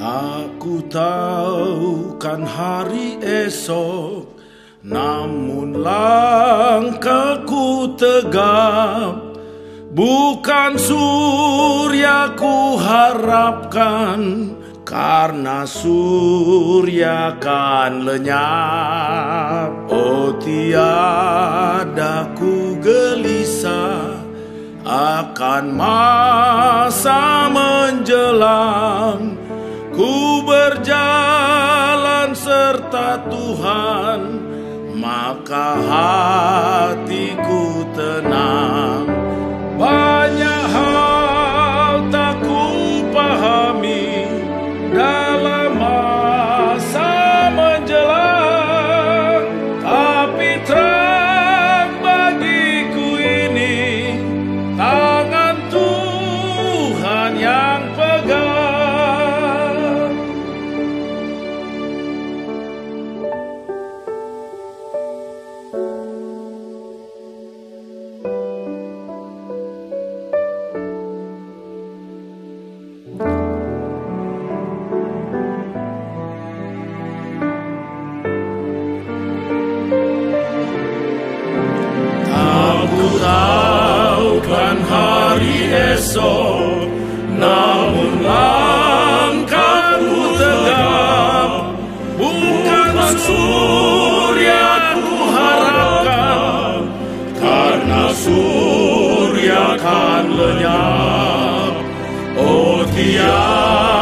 Aku tahu kan hari esok Namun langkahku tegap. Bukan surya ku harapkan Karena surya kan lenyap. Oh tiada ku gelisah Akan masa menjelang Ku berjalan serta Tuhan Maka hatiku tenang 他不知道在哪里，所以。Eterna Surya kan lenyap, O Tiang.